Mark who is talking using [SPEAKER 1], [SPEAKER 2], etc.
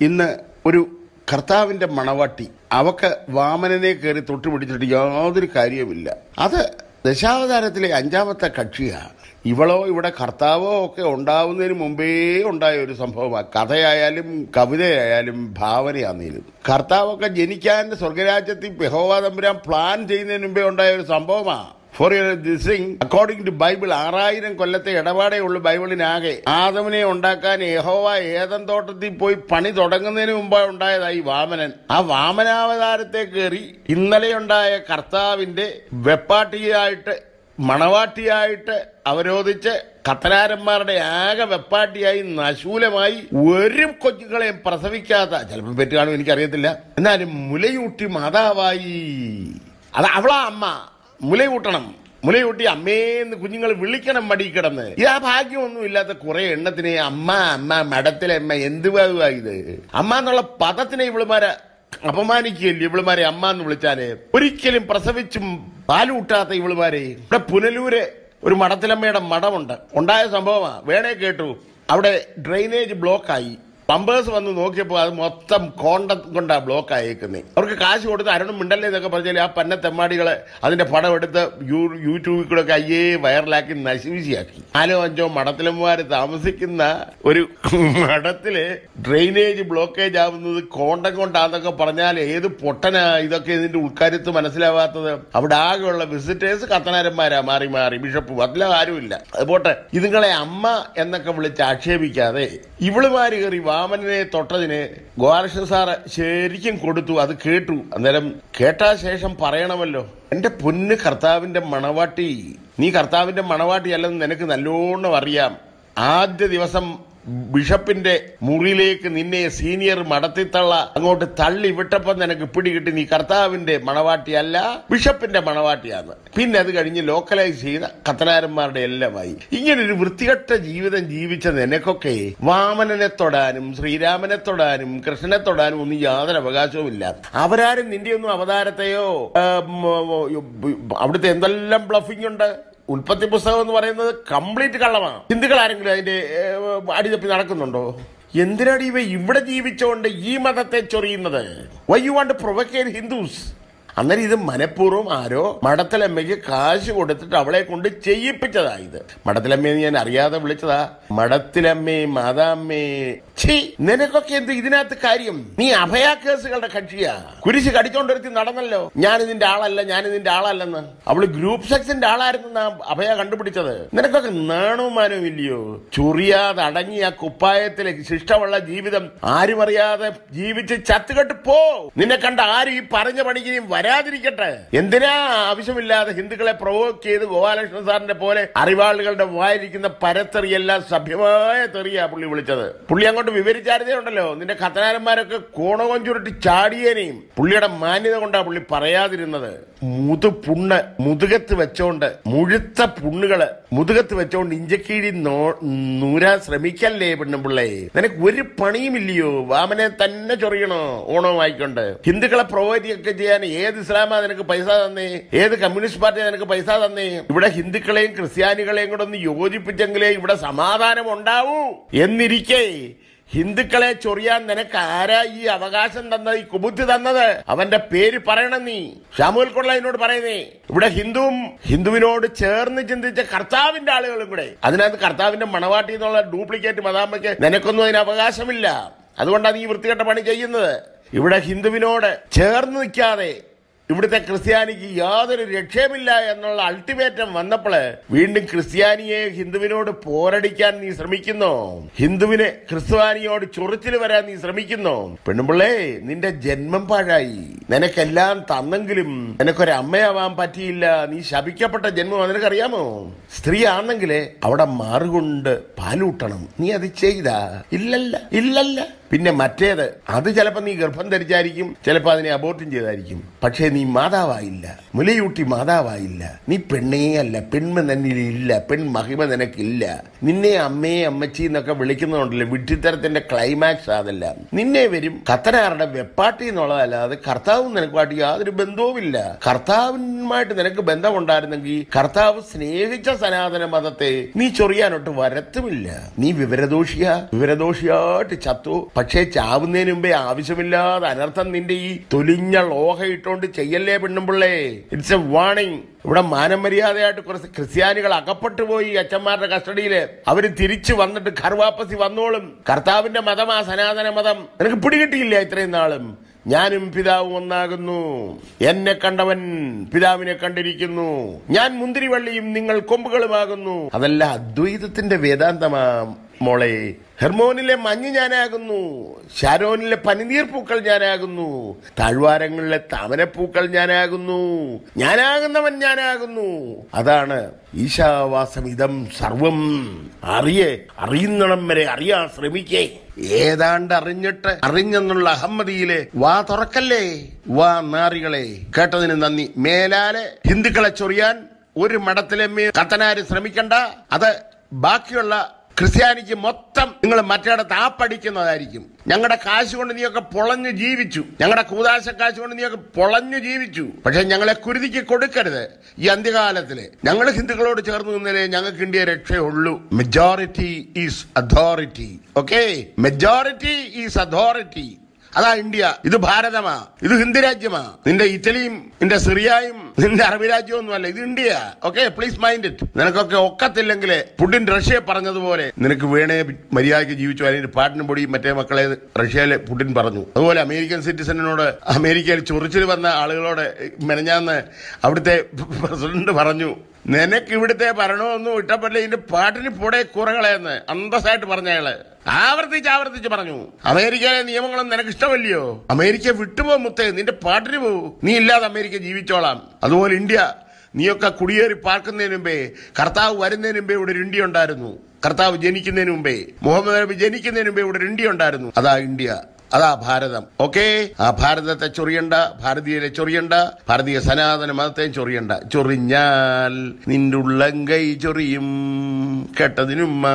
[SPEAKER 1] ഇന്ന് ഒരു കർത്താവിന്റെ മണവാട്ടി. അവക്ക് വാമനനെ കയറി തൊട്ടുപിടിച്ചിട്ട് യാതൊരു കാര്യവുമില്ല. അത് ദശാവതാരത്തിലെ അഞ്ചാമത്തെ കക്ഷിയാണ്. ഇവളോ ഇവിടെ കർത്താവോ ഒക്കെ ഉണ്ടാവുന്നതിന് മുമ്പേ ഉണ്ടായ ഒരു സംഭവമാണ്. കഥയായാലും കവിതയായാലും ഭാവനയാന്നേലും. കർത്താവൊക്കെ ജനിക്കാൻ സ്വർഗരാജ്യത്തിൽ യഹോവ തമ്പുരാൻ പ്ലാൻ ചെയ്യുന്നതിന് മുമ്പേ ഉണ്ടായ ഒരു സംഭവമാണ് for this thing according to Bible ആറായിരം കൊല്ലത്തെ ഇടപാടേ ഉള്ളൂ ബൈബിളിനാകെ. ആദമിനെ ഉണ്ടാക്കാൻ യഹോവ ഏതൻ തോട്ടത്തിൽ പോയി പണി തുടങ്ങുന്നതിന് മുമ്പ് ഉണ്ടായതായി വാമനൻ. ആ വാമനാവതാരത്തെ കയറി ഇന്നലെ ഉണ്ടായ കർത്താവിന്റെ വെപ്പാട്ടിയായിട്ട് മണവാട്ടിയായിട്ട് അവരോധിച്ച് കത്തനാരന്മാരുടെ ആകെ വെപ്പാട്ടിയായി നശൂലമായി ഒരു കൊച്ചുങ്ങളെയും പ്രസവിക്കാത്ത ചിലപ്പോൾ പറ്റുകയാണോ എനിക്കറിയത്തില്ല എന്നാലും മുലയൂട്ടി മാതാവായി. അത് അവളാ അമ്മ. മുലയൂട്ടണം. മുലയൂട്ടി അമ്മേന്ന് കുഞ്ഞുങ്ങൾ വിളിക്കണം മടി കിടന്ന്. ഇത് ആ ഭാഗ്യമൊന്നും ഇല്ലാത്ത കുറെ എണ്ണത്തിനെ അമ്മ അമ്മ മടത്തിലെ അമ്മ എന്ത് ഭാഗമാ ഇത്? അമ്മ എന്നുള്ള പദത്തിനെ ഇവളുമാരെ അപമാനിക്കുകയല്ലേ ഇവളുമാരെ അമ്മ എന്ന് വിളിച്ചാൽ? ഒരിക്കലും പ്രസവിച്ചും പാലൂട്ടാത്ത ഇവളുമാരെ. ഇവിടെ പുനലൂര് ഒരു മടത്തിലമ്മയുടെ മഠമുണ്ട്. ഉണ്ടായ സംഭവമാ. വേണേ കേട്ടു. അവിടെ ഡ്രെയിനേജ് ബ്ലോക്കായി പമ്പേഴ്സ് വന്ന് നോക്കിയപ്പോൾ അത് മൊത്തം കോണ്ട കൊണ്ടാണ് ബ്ലോക്ക് അയക്കുന്നത് അവർക്ക് കാശ് കൊടുത്ത് അരുണും മിണ്ടല്ലേ എന്നൊക്കെ പറഞ്ഞാൽ ആ പന്ന തെമ്മാടികളെ അതിന്റെ പടം എടുത്ത് യൂട്യൂബിൽ കൂടെ ഒക്കെ അയ്യേ വൈറലാക്കി നശിവിശിയാക്കി നാലോ അഞ്ചോ മഠത്തിലന്മാർ താമസിക്കുന്ന ഒരു മഠത്തിൽ ഡ്രെയിനേജ് ബ്ലോക്കേജ് ആവുന്നത് കോണ്ടം കൊണ്ടാന്നൊക്കെ പറഞ്ഞാൽ ഏത് പൊട്ടനാ ഇതൊക്കെ ഇതിന്റെ ഉൾക്കാര്യത്ത് മനസ്സിലാവാത്തത്? അവിടെ ആകെയുള്ള വിസിറ്റേഴ്സ് കത്തനാരന്മാരാ മാറി മാറി ബിഷപ്പ് അതിലും ആരുമില്ല അതുപോട്ടെ ഇതുങ്ങളെ അമ്മ എന്നൊക്കെ വിളിച്ച് ആക്ഷേപിക്കാതെ മാറി കയറി വാമനനെ തൊട്ടതിന് ഗോപാലകൃഷ്ണൻ സാർ ശരിക്കും കൊടുത്തു അത് കേട്ടു. അന്നേരം കേട്ടാ ശേഷം പറയണമല്ലോ. എന്റെ പൊന്ന് കർത്താവിന്റെ മണവാട്ടി നീ കർത്താവിന്റെ മണവാട്ടി അല്ലെന്ന് നിനക്ക് നല്ലോണം അറിയാം. ആദ്യ ദിവസം ബിഷപ്പിന്റെ മുറിയിലേക്ക് നിന്നെ സീനിയർ മടത്തിത്തള്ള അങ്ങോട്ട് തള്ളി വിട്ടപ്പോൾ നിനക്ക് പിടികിട്ടി നീ കർത്താവിന്റെ മണവാട്ടിയല്ല ബിഷപ്പിന്റെ മണവാട്ടിയാണ് പിന്നെ അത് കഴിഞ്ഞ് ലോക്കലൈസ് ചെയ്ത കത്തനാരന്മാരുടെ എല്ലാമായി ഇങ്ങനെ ഒരു വൃത്തികെട്ട ജീവിതം ജീവിച്ച നിനക്കൊക്കെ വാമനനെ തൊടാനും ശ്രീരാമനെ തൊടാനും കൃഷ്ണനെ തൊടാനും ഒന്നും യാതൊരു അവകാശവും ഇല്ല അവരാരും നിന്റെ ഒന്നും അവതാരത്തെയോ അവിടുത്തെ എന്തെല്ലാം ബ്ലഫിംഗ് ഉണ്ട് ഉൽപ്പത്തി പുസ്തകം എന്ന് പറയുന്നത് കംപ്ലീറ്റ് കള്ളമാണ്. ഹിന്ദുക്കൾ ആരെങ്കിലും അതിന്റെ അടിതപ്പി നടക്കുന്നുണ്ടോ? എന്തിനാണ് ഇവ ഇവിടെ ജീവിച്ചുകൊണ്ട് ഈ മതത്തെ ചൊറിയുന്നത്? Why you want provoke Hindus അന്നേരം ഇത് മനഃപൂർവം ആരോ മടത്തലമ്മയ്ക്ക് കാശ് കൊടുത്തിട്ട് അവളെ കൊണ്ട് ചെയ്യിപ്പിച്ചതാ ഇത്. മടത്തലമ്മയെന്ന് ഞാൻ അറിയാതെ വിളിച്ചതാ. മടത്തിലമ്മേ മാതാമ്മേ. ഛീ നിനക്കൊക്കെ എന്ത് ഇതിനകത്ത് കാര്യം? നീ അഭയ കേസുകളുടെ കക്ഷിയാ. കുരിശ് കടിച്ചോണ്ടിരുത്തി നടന്നല്ലോ. ഞാൻ ഇതിന്റെ ആളല്ല ഞാൻ ഇതിന്റെ ആളല്ലെന്ന്. അവൾ ഗ്രൂപ്പ് സെക്സിന്റെ ആളായിരുന്നു അഭയ കണ്ടുപിടിച്ചത്. നിനക്കൊക്കെ നാണവുമാനവും ഇല്ലയോ? ചൊറിയാതെ അടങ്ങിയ കുപ്പായത്തിലെ ശിഷ്ടമുള്ള ജീവിതം ആരും അറിയാതെ ജീവിച്ച് ചത്തുകെട്ട് പോ. നിന്നെ കണ്ട ആരും ഈ പറഞ്ഞ പണിക്കിനും ഇനി വരാതിരിക്കട്ടെ എന്തിനാ ആവശ്യമില്ലാതെ ഹിന്ദുക്കളെ പ്രൊവോക്ക് ചെയ്ത് ഗോപാലകൃഷ്ണൻ സാറിന്റെ പോലെ അറിവാളുകളുടെ വായിരിക്കുന്ന പരത്തെറിയെല്ലാം സഭ്യമായ തെറിയാ പുള്ളി വിളിച്ചത്. പുള്ളി അങ്ങോട്ട് വിവരിച്ചാരതേ ഉണ്ടല്ലോ നിന്റെ കത്തനാരന്മാരൊക്കെ കോണകം ചുരുട്ടി ചാടിയേനെയും. പുള്ളിയുടെ മാന്യത കൊണ്ടാ പുള്ളി പറയാതിരുന്നത്. മുതു പുണ്ണ് മുതുകത്ത് വെച്ചോണ്ട് മുഴുത്ത പുണ്ണുകൾ മുതുകത്ത് വെച്ചോണ്ട് ഇഞ്ചക്കീഴി നൂരാൻ ശ്രമിക്കല്ലേ പെണ്ണുപിള്ളേ നിനക്ക് ഒരു പണിയും ഇല്ലയോ വാമനെ തന്നെ ചൊറിയണോ? ഓണം ആയിക്കൊണ്ട്. ഹിന്ദുക്കളെ പ്രൊവൈഡ് ഒക്കെ ചെയ്യാൻ ഏത് ഇസ്ലാമാ നിനക്ക് പൈസ തന്നേ? ഏത് കമ്മ്യൂണിസ്റ്റ് പാർട്ടി നിനക്ക് പൈസ തന്നേ? ഇവിടെ ഹിന്ദുക്കളെയും ക്രിസ്ത്യാനികളെയും കൂടെ ഒന്ന് യോജിപ്പിച്ചെങ്കിലേ ഇവിടെ സമാധാനം ഉണ്ടാവൂ. എന്നിരിക്കേ ഹിന്ദുക്കളെ ചൊറിയാൻ നിനക്ക് ആരാ ഈ അവകാശം തന്നത് ഈ കുബുദ്ധി തന്നത്? അവന്റെ പേര് പറയണം നീ. ഷാമുൽ കൊള്ള എന്നോട് പറയുന്നേ ഇവിടെ ഹിന്ദുവും ഹിന്ദുവിനോട് ചേർന്ന് ചിന്തിച്ച കർത്താവിന്റെ ആളുകളും കൂടെ. അതിനകത്ത് കർത്താവിന്റെ മണവാട്ടി എന്നുള്ള ഡ്യൂപ്ലിക്കേറ്റ് മതാമ്മയ്ക്ക് നിനക്കൊന്നും അതിന് അവകാശമില്ല. അതുകൊണ്ടാണ് ഈ വൃത്തികെട്ട പണി ചെയ്യുന്നത്. ഇവിടെ ഹിന്ദുവിനോട് ചേർന്ന് നിൽക്കാതെ ഇവിടുത്തെ ക്രിസ്ത്യാനിക്ക് യാതൊരു രക്ഷയുമില്ല എന്നുള്ള അൾട്ടിമേറ്റം വന്നപ്പോൾ വീണ്ടും ക്രിസ്ത്യാനിയെ ഹിന്ദുവിനോട് പോരടിക്കാൻ നീ ശ്രമിക്കുന്നു. ഹിന്ദുവിനെ ക്രിസ്ത്യാനിയോട് ചൊറിച്ചിൽ വരാൻ നീ ശ്രമിക്കുന്നു. പെണ്ണുമ്പിള്ളേ നിന്റെ ജന്മം പാഴായി. നിനക്കെല്ലാം തന്നെങ്കിലും നിനക്കൊരു അമ്മയാവാൻ പറ്റിയില്ല. നീ ശപിക്കപ്പെട്ട ജന്മം നിനക്കറിയാമോ സ്ത്രീ ആണെങ്കിലേ അവിടെ മാറുകൊണ്ട് പാലൂട്ടണം. നീ അത് ചെയ്താ. ഇല്ലല്ല ഇല്ലല്ല. പിന്നെ മറ്റേത് അത് ചിലപ്പോ നീ ഗർഭം ധരിച്ചായിരിക്കും ചിലപ്പോ അതിനെ അബോർട്ടും ചെയ്തായിരിക്കും. പക്ഷേ നീ മാതാവായില്ല. മുലയൂട്ടി മാതാവായില്ല. നീ പെണ്ണേ അല്ല. പെൺമ നിന്നിൽ ഇല്ല. പെൺ മഹിമ നിനക്കില്ല. നിന്നെ അമ്മയെ അമ്മച്ചി എന്നൊക്കെ വിളിക്കുന്നുണ്ടല്ലോ വിഡ്ഢിത്തരത്തിന്റെ ക്ലൈമാക്സ് അതല്ല. നിന്നെ വരും കത്തനാറുടെ വെപ്പാട്ടി എന്നുള്ളതല്ലാതെ കർത്താവും നിനക്കുമായിട്ട് യാതൊരു ബന്ധവുമില്ല. കർത്താവുമായിട്ട് നിനക്ക് ബന്ധമുണ്ടായിരുന്നെങ്കിൽ കർത്താവ് സ്നേഹിച്ച സനാതന മതത്തെ നീ ചൊറിയാനൊട്ട് വരത്തുമില്ല. നീ വിവരദോഷിയ. വിവരദോഷിയായിട്ട് ചത്തു. പക്ഷേ ചാവുന്നതിന് മുമ്പേ ആവശ്യമില്ലാതെ അനർത്ഥം നിന്റെ ഈ തൊലിഞ്ഞ ലോഹ ഇട്ടോണ്ട് ചെയ്യല്ലേ പെണ്ണുമ്പിള്ളേ ഇറ്റ്സ് എ വാണിംഗ് ഇവിടെ മാനം മര്യാദയായിട്ട് കുറച്ച് ക്രിസ്ത്യാനികൾ അകപ്പെട്ടു പോയി അച്ഛന്മാരുടെ കസ്റ്റഡിയിൽ. അവർ തിരിച്ചു വന്നിട്ട് ഖർവാപ്പസി വന്നോളും. കർത്താവിന്റെ മതമാ സനാതന മതം. നിനക്ക് പിടികിട്ടിയില്ല ഇത്രയും നാളും. ഞാനും പിതാവും ഒന്നാകുന്നു. എന്നെ കണ്ടവൻ പിതാവിനെ കണ്ടിരിക്കുന്നു. ഞാൻ മുന്തിരിവള്ളിയും നിങ്ങൾ കൊമ്പുകളുമാകുന്നു. അതല്ല അദ്വൈതത്തിന്റെ വേദാന്തമാ മോളെ. ഹെർമോനിലെ മഞ്ഞ് ഞാനാകുന്നു. ഷാരോനിലെ പനിനീർ പൂക്കൾ ഞാനാകുന്നു. താഴ്വാരങ്ങളിലെ താമരപ്പൂക്കൾ ഞാനാകുന്നു. ഞാനാകുന്നവൻ ഞാനാകുന്നു. അതാണ് ഈശാവാസം ഇതം സർവം. അറിയേ അറിയുന്നിടം വരെ അറിയാൻ ശ്രമിക്കേ. ഏതാണ്ട് അറിഞ്ഞിട്ട് അറിഞ്ഞെന്നുള്ള അഹമ്മദിയിലെ വാ തുറക്കല്ലേ? വാ നാറികളെ. കേട്ടതിന് നന്ദി. മേലാലെ ഹിന്ദുക്കളെ ചൊറിയാൻ ഒരു മഠത്തിലെ കത്തനാര് ശ്രമിക്കണ്ട. അത് ബാക്കിയുള്ള ക്രിസ്ത്യാനിക്ക് മൊത്തം നിങ്ങൾ മറ്റേടത്ത് ആ പഠിക്കുന്നതായിരിക്കും. ഞങ്ങളുടെ കാശ് കൊണ്ട് നീയൊക്കെ പൊളഞ്ഞു ജീവിച്ചു. ഞങ്ങളുടെ കൂതാശ കാശ് കൊണ്ട് നീയൊക്കെ പൊളഞ്ഞു ജീവിച്ചു. പക്ഷെ ഞങ്ങളെ കുരുതിക്ക് കൊടുക്കരുത് ഈ അന്ത്യകാലത്തിൽ. ഞങ്ങൾ ഹിന്ദുക്കളോട് ചേർന്ന് നിന്നേ ഞങ്ങൾക്ക് India രക്ഷയുള്ളൂ. Majority is authority okay majority is authority അതാ ഇന്ത്യ. ഇത് ഭാരതമാ. ഇത് ഹിന്ദു രാജ്യമാ. നിന്റെ ഇറ്റലിയും നിന്റെ സിറിയയും നിന്റെ അറബി രാജ്യവും ഒന്നും അല്ല ഇത് India. Okay please mind it നിനക്കൊക്കെ ഒക്കത്തില്ലെങ്കിൽ പുടിൻ റഷ്യയെ പറഞ്ഞതുപോലെ നിനക്ക് വേണേ മര്യാദയ്ക്ക് ജീവിച്ചു അല്ലെങ്കിൽ പാട്ടിനും പൊടി മറ്റേ മക്കളെ റഷ്യയിലെ പുടിൻ പറഞ്ഞു. അതുപോലെ അമേരിക്കൻ സിറ്റിസണിനോട് അമേരിക്കയിൽ ചൊറിച്ചിൽ വന്ന ആളുകളോട് മെനഞ്ഞാന്ന് അവിടുത്തെ പ്രസിഡന്റ് പറഞ്ഞു നിനക്ക് ഇവിടുത്തെ ഭരണമൊന്നും ഇട്ടപ്പല്ലേ ഇതിന്റെ പാട്ടിന് പൊടെ കുറകളെന്ന് അന്തസ്സായിട്ട് പറഞ്ഞ അയാൾ. ആവർത്തിച്ച് ആവർത്തിച്ച് പറഞ്ഞു. അമേരിക്കയിലെ നിയമങ്ങളും നിനക്ക് ഇഷ്ടമല്ലയോ? അമേരിക്ക വിട്ടുപോ മുത്തേ നിന്റെ പാട്ടിന് പോ നീ ഇല്ലാതെ അമേരിക്ക ജീവിച്ചോളാം. അതുപോലെ ഇന്ത്യ നീയൊക്കെ കുടിയേറി പാർക്കുന്നതിന് മുമ്പേ കർത്താവ് വരുന്നതിന് മുമ്പേ ഇവിടെ ഒരു ഇന്ത്യ ഉണ്ടായിരുന്നു. കർത്താവ് ജനിക്കുന്നതിന് മുമ്പേ മുഹമ്മദ് നബി ജനിക്കുന്നതിന് മുമ്പേ ഇവിടെ ഒരു ഇന്ത്യ ഉണ്ടായിരുന്നു. അതാ ഇന്ത്യ. അതാ ഭാരതം. ഓക്കെ? ആ ഭാരതത്തെ ചൊറിയണ്ട ഭാരതീയരെ ചൊറിയണ്ട ഭാരതീയ സനാതന മതത്തെയും ചൊറിയണ്ട. ചൊറിഞ്ഞാൽ നിന്റെ ഉള്ളം കൈ ചൊറിയും കേട്ടതിനുമ്മ.